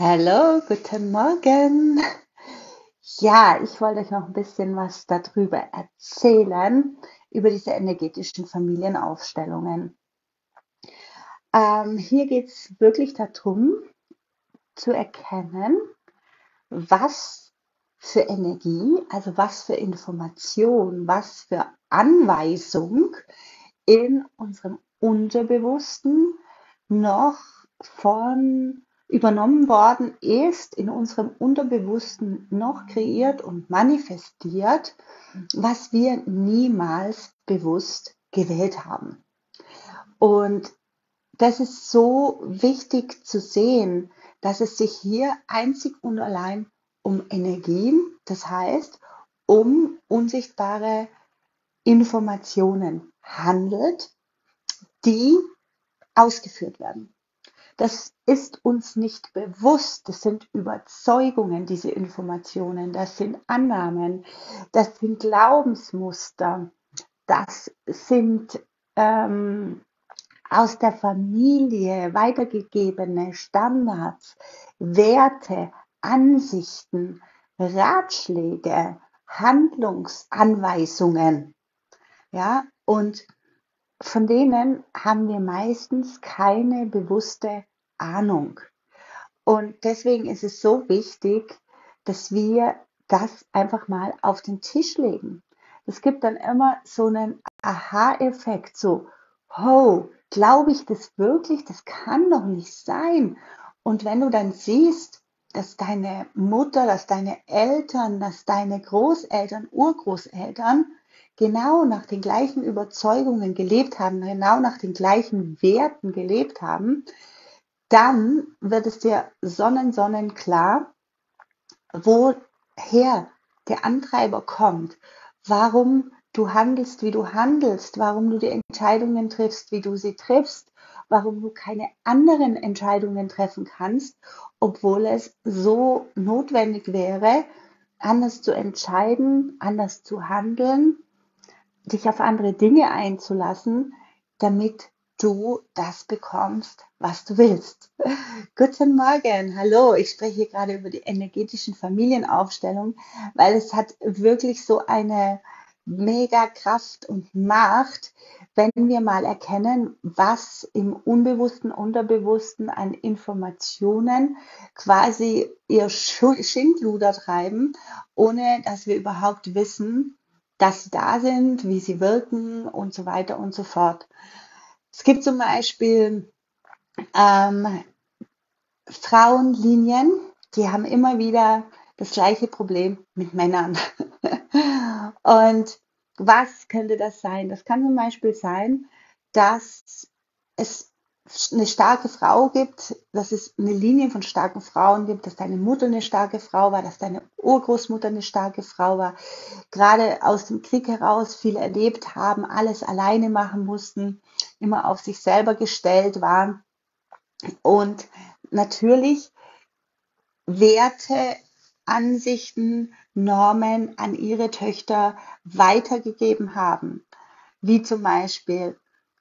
Hallo, guten Morgen. Ja, ich wollte euch noch ein bisschen was darüber erzählen, über diese energetischen Familienaufstellungen. Ähm, hier geht es wirklich darum, zu erkennen, was für Energie, also was für Information, was für Anweisung in unserem Unterbewussten noch von übernommen worden ist, in unserem Unterbewussten noch kreiert und manifestiert, was wir niemals bewusst gewählt haben. Und das ist so wichtig zu sehen, dass es sich hier einzig und allein um Energien, das heißt um unsichtbare Informationen handelt, die ausgeführt werden. Das ist uns nicht bewusst. Das sind Überzeugungen, diese Informationen. Das sind Annahmen. Das sind Glaubensmuster. Das sind ähm, aus der Familie weitergegebene Standards, Werte, Ansichten, Ratschläge, Handlungsanweisungen. Ja, und von denen haben wir meistens keine bewusste Ahnung. Und deswegen ist es so wichtig, dass wir das einfach mal auf den Tisch legen. Es gibt dann immer so einen Aha-Effekt, so, oh, glaube ich das wirklich? Das kann doch nicht sein. Und wenn du dann siehst, dass deine Mutter, dass deine Eltern, dass deine Großeltern, Urgroßeltern genau nach den gleichen Überzeugungen gelebt haben, genau nach den gleichen Werten gelebt haben, dann wird es dir sonnen, sonnen klar, woher der Antreiber kommt, warum du handelst, wie du handelst, warum du die Entscheidungen triffst, wie du sie triffst, warum du keine anderen Entscheidungen treffen kannst, obwohl es so notwendig wäre, anders zu entscheiden, anders zu handeln dich auf andere Dinge einzulassen, damit du das bekommst, was du willst. Guten Morgen, hallo, ich spreche gerade über die energetischen Familienaufstellung, weil es hat wirklich so eine mega Kraft und Macht, wenn wir mal erkennen, was im Unbewussten, Unterbewussten an Informationen quasi ihr Schindluder treiben, ohne dass wir überhaupt wissen, dass sie da sind, wie sie wirken und so weiter und so fort. Es gibt zum Beispiel ähm, Frauenlinien, die haben immer wieder das gleiche Problem mit Männern. und was könnte das sein? Das kann zum Beispiel sein, dass es eine starke Frau gibt, dass es eine Linie von starken Frauen gibt, dass deine Mutter eine starke Frau war, dass deine Urgroßmutter eine starke Frau war, gerade aus dem Krieg heraus viel erlebt haben, alles alleine machen mussten, immer auf sich selber gestellt waren und natürlich Werte, Ansichten, Normen an ihre Töchter weitergegeben haben, wie zum Beispiel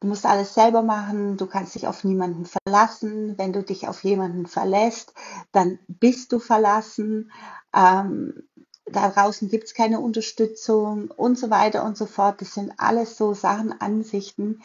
Du musst alles selber machen, du kannst dich auf niemanden verlassen. Wenn du dich auf jemanden verlässt, dann bist du verlassen. Ähm, da draußen gibt es keine Unterstützung und so weiter und so fort. Das sind alles so Sachen, Ansichten,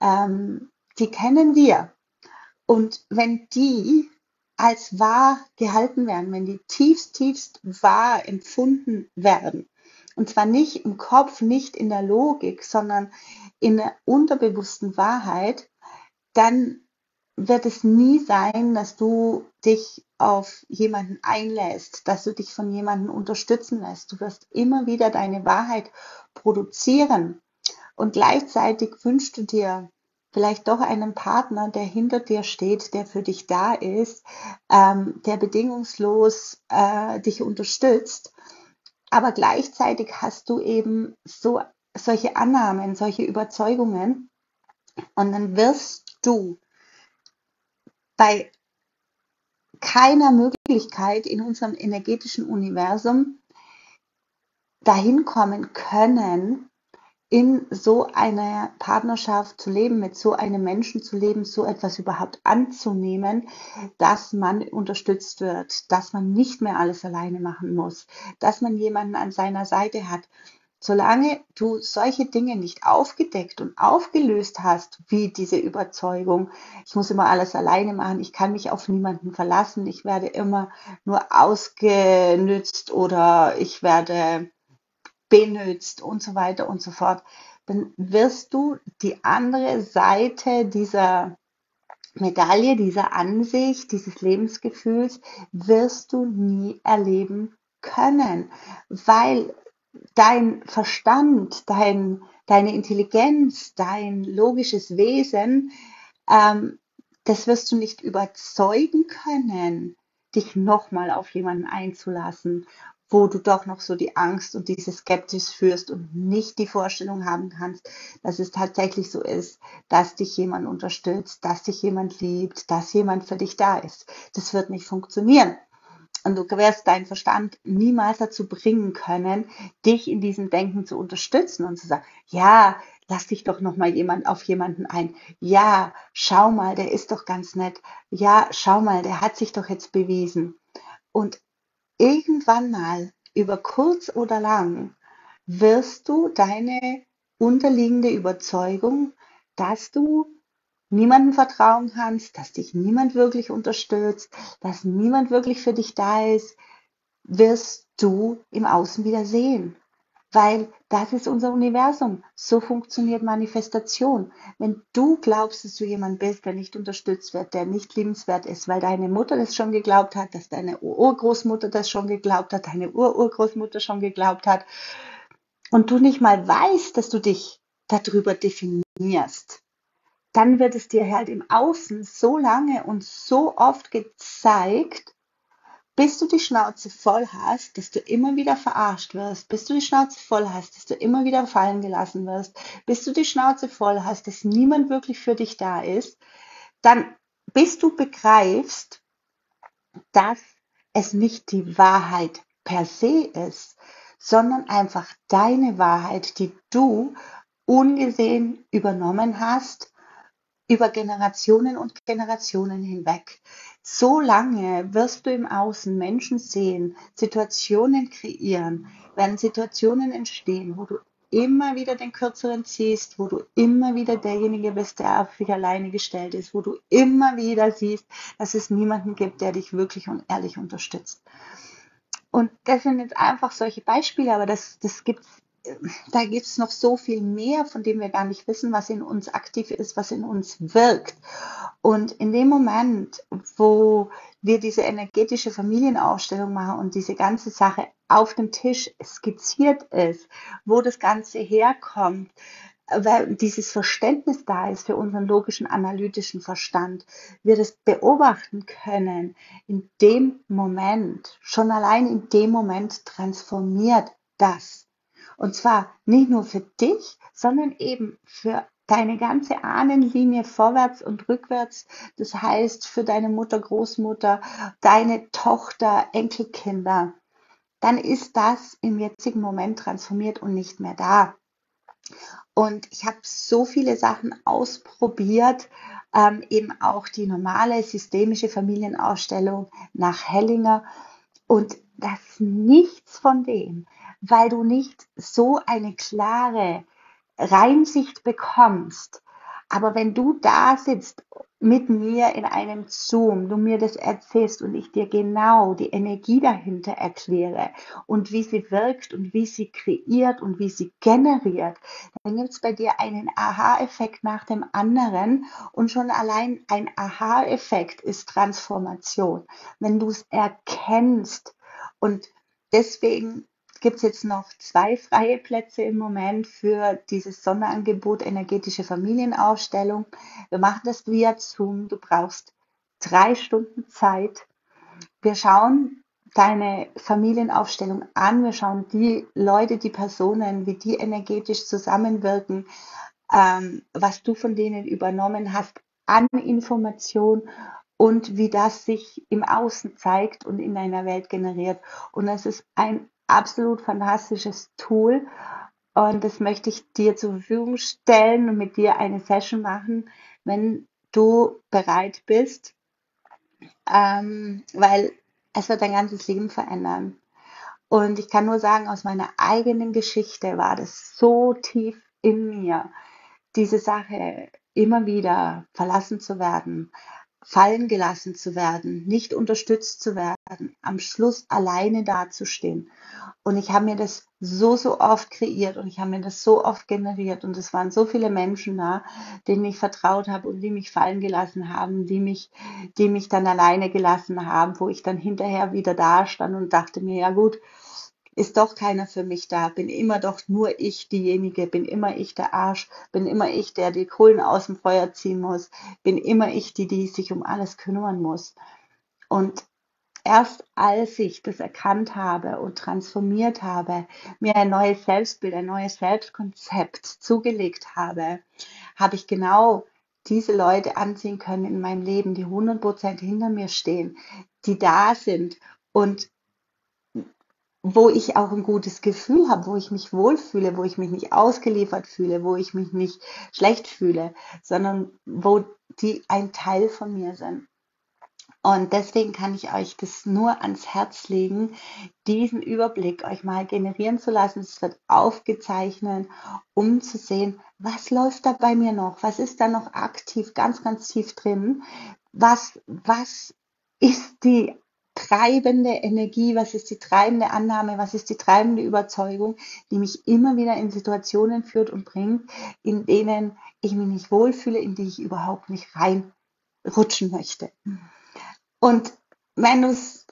ähm, die kennen wir. Und wenn die als wahr gehalten werden, wenn die tiefst, tiefst wahr empfunden werden, und zwar nicht im Kopf, nicht in der Logik, sondern in der unterbewussten Wahrheit, dann wird es nie sein, dass du dich auf jemanden einlässt, dass du dich von jemandem unterstützen lässt. Du wirst immer wieder deine Wahrheit produzieren. Und gleichzeitig wünschst du dir vielleicht doch einen Partner, der hinter dir steht, der für dich da ist, ähm, der bedingungslos äh, dich unterstützt. Aber gleichzeitig hast du eben so solche Annahmen, solche Überzeugungen und dann wirst du bei keiner Möglichkeit in unserem energetischen Universum dahin kommen können, in so einer Partnerschaft zu leben, mit so einem Menschen zu leben, so etwas überhaupt anzunehmen, dass man unterstützt wird, dass man nicht mehr alles alleine machen muss, dass man jemanden an seiner Seite hat. Solange du solche Dinge nicht aufgedeckt und aufgelöst hast, wie diese Überzeugung, ich muss immer alles alleine machen, ich kann mich auf niemanden verlassen, ich werde immer nur ausgenützt oder ich werde benutzt und so weiter und so fort, dann wirst du die andere Seite dieser Medaille, dieser Ansicht, dieses Lebensgefühls, wirst du nie erleben können, weil dein Verstand, dein, deine Intelligenz, dein logisches Wesen, ähm, das wirst du nicht überzeugen können, dich nochmal auf jemanden einzulassen wo du doch noch so die Angst und diese Skepsis führst und nicht die Vorstellung haben kannst, dass es tatsächlich so ist, dass dich jemand unterstützt, dass dich jemand liebt, dass jemand für dich da ist. Das wird nicht funktionieren. Und du wirst deinen Verstand niemals dazu bringen können, dich in diesem Denken zu unterstützen und zu sagen, ja, lass dich doch noch mal jemand auf jemanden ein. Ja, schau mal, der ist doch ganz nett. Ja, schau mal, der hat sich doch jetzt bewiesen. Und irgendwann mal, über kurz oder lang, wirst du deine unterliegende Überzeugung, dass du niemandem vertrauen kannst, dass dich niemand wirklich unterstützt, dass niemand wirklich für dich da ist, wirst du im Außen wieder sehen weil das ist unser Universum. So funktioniert Manifestation. Wenn du glaubst, dass du jemand bist, der nicht unterstützt wird, der nicht liebenswert ist, weil deine Mutter das schon geglaubt hat, dass deine Urgroßmutter das schon geglaubt hat, deine Ururgroßmutter schon geglaubt hat, und du nicht mal weißt, dass du dich darüber definierst, dann wird es dir halt im Außen so lange und so oft gezeigt, bis du die Schnauze voll hast, dass du immer wieder verarscht wirst, bis du die Schnauze voll hast, dass du immer wieder fallen gelassen wirst, bis du die Schnauze voll hast, dass niemand wirklich für dich da ist, dann bis du begreifst, dass es nicht die Wahrheit per se ist, sondern einfach deine Wahrheit, die du ungesehen übernommen hast über Generationen und Generationen hinweg. So lange wirst du im Außen Menschen sehen, Situationen kreieren, werden Situationen entstehen, wo du immer wieder den Kürzeren ziehst, wo du immer wieder derjenige bist, der auf dich alleine gestellt ist, wo du immer wieder siehst, dass es niemanden gibt, der dich wirklich und ehrlich unterstützt. Und das sind jetzt einfach solche Beispiele, aber das, das gibt da gibt es noch so viel mehr, von dem wir gar nicht wissen, was in uns aktiv ist, was in uns wirkt. Und in dem Moment, wo wir diese energetische Familienausstellung machen und diese ganze Sache auf dem Tisch skizziert ist, wo das Ganze herkommt, weil dieses Verständnis da ist für unseren logischen, analytischen Verstand, wir das beobachten können, in dem Moment, schon allein in dem Moment transformiert das und zwar nicht nur für dich, sondern eben für deine ganze Ahnenlinie vorwärts und rückwärts. Das heißt für deine Mutter, Großmutter, deine Tochter, Enkelkinder. Dann ist das im jetzigen Moment transformiert und nicht mehr da. Und ich habe so viele Sachen ausprobiert, ähm, eben auch die normale systemische Familienausstellung nach Hellinger. Und das nichts von dem weil du nicht so eine klare Reinsicht bekommst. Aber wenn du da sitzt mit mir in einem Zoom, du mir das erzählst und ich dir genau die Energie dahinter erkläre und wie sie wirkt und wie sie kreiert und wie sie generiert, dann gibt es bei dir einen Aha-Effekt nach dem anderen und schon allein ein Aha-Effekt ist Transformation. Wenn du es erkennst und deswegen gibt es jetzt noch zwei freie Plätze im Moment für dieses Sonderangebot energetische Familienausstellung. Wir machen das via Zoom. Du brauchst drei Stunden Zeit. Wir schauen deine Familienaufstellung an. Wir schauen die Leute, die Personen, wie die energetisch zusammenwirken, ähm, was du von denen übernommen hast an Information und wie das sich im Außen zeigt und in deiner Welt generiert. Und es ist ein absolut fantastisches Tool, Und das möchte ich dir zur Verfügung stellen und mit dir eine Session machen, wenn du bereit bist, ähm, weil es wird dein ganzes Leben verändern. Und ich kann nur sagen, aus meiner eigenen Geschichte war das so tief in mir, diese Sache immer wieder verlassen zu werden, fallen gelassen zu werden, nicht unterstützt zu werden, am Schluss alleine dazustehen. Und ich habe mir das so, so oft kreiert und ich habe mir das so oft generiert und es waren so viele Menschen da, denen ich vertraut habe und die mich fallen gelassen haben, die mich, die mich dann alleine gelassen haben, wo ich dann hinterher wieder da stand und dachte mir, ja gut, ist doch keiner für mich da, bin immer doch nur ich diejenige, bin immer ich der Arsch, bin immer ich, der die Kohlen aus dem Feuer ziehen muss, bin immer ich, die, die sich um alles kümmern muss. Und erst als ich das erkannt habe und transformiert habe, mir ein neues Selbstbild, ein neues Selbstkonzept zugelegt habe, habe ich genau diese Leute anziehen können in meinem Leben, die 100% hinter mir stehen, die da sind und wo ich auch ein gutes Gefühl habe, wo ich mich wohlfühle, wo ich mich nicht ausgeliefert fühle, wo ich mich nicht schlecht fühle, sondern wo die ein Teil von mir sind. Und deswegen kann ich euch das nur ans Herz legen, diesen Überblick euch mal generieren zu lassen. Es wird aufgezeichnet, um zu sehen, was läuft da bei mir noch? Was ist da noch aktiv, ganz, ganz tief drin? Was, was ist die treibende Energie, was ist die treibende Annahme, was ist die treibende Überzeugung, die mich immer wieder in Situationen führt und bringt, in denen ich mich nicht wohlfühle, in die ich überhaupt nicht reinrutschen möchte. Und wenn du es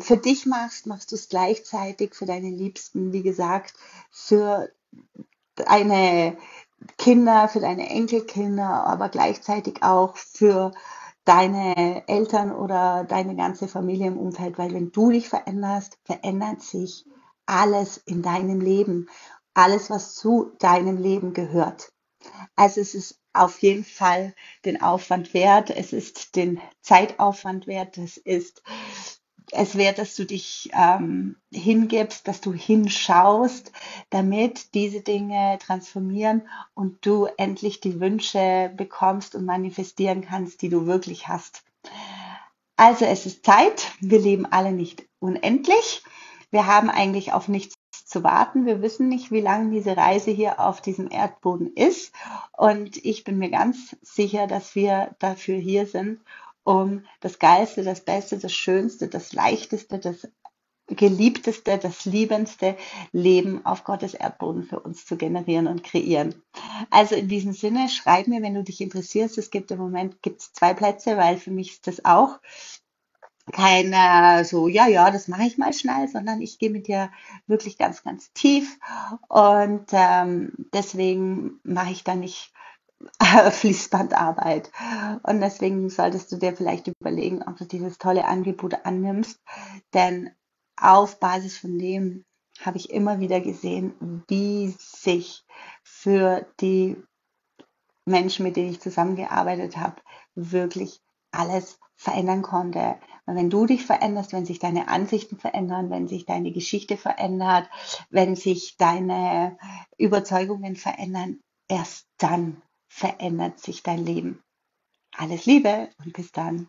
für dich machst, machst du es gleichzeitig für deine Liebsten, wie gesagt, für deine Kinder, für deine Enkelkinder, aber gleichzeitig auch für deine Eltern oder deine ganze Familie im Umfeld, weil wenn du dich veränderst, verändert sich alles in deinem Leben, alles, was zu deinem Leben gehört. Also es ist auf jeden Fall den Aufwand wert, es ist den Zeitaufwand wert, es ist es wäre, dass du dich ähm, hingibst, dass du hinschaust, damit diese Dinge transformieren und du endlich die Wünsche bekommst und manifestieren kannst, die du wirklich hast. Also es ist Zeit. Wir leben alle nicht unendlich. Wir haben eigentlich auf nichts zu warten. Wir wissen nicht, wie lange diese Reise hier auf diesem Erdboden ist. Und ich bin mir ganz sicher, dass wir dafür hier sind, um das Geilste, das Beste, das Schönste, das Leichteste, das geliebteste, das liebendste Leben auf Gottes Erdboden für uns zu generieren und kreieren. Also in diesem Sinne, schreib mir, wenn du dich interessierst. Es gibt im Moment gibt's zwei Plätze, weil für mich ist das auch kein so, ja, ja, das mache ich mal schnell, sondern ich gehe mit dir wirklich ganz, ganz tief und ähm, deswegen mache ich da nicht Fließbandarbeit. Und deswegen solltest du dir vielleicht überlegen, ob du dieses tolle Angebot annimmst. Denn auf Basis von dem habe ich immer wieder gesehen, wie sich für die Menschen, mit denen ich zusammengearbeitet habe, wirklich alles verändern konnte. Und wenn du dich veränderst, wenn sich deine Ansichten verändern, wenn sich deine Geschichte verändert, wenn sich deine Überzeugungen verändern, erst dann verändert sich dein Leben. Alles Liebe und bis dann.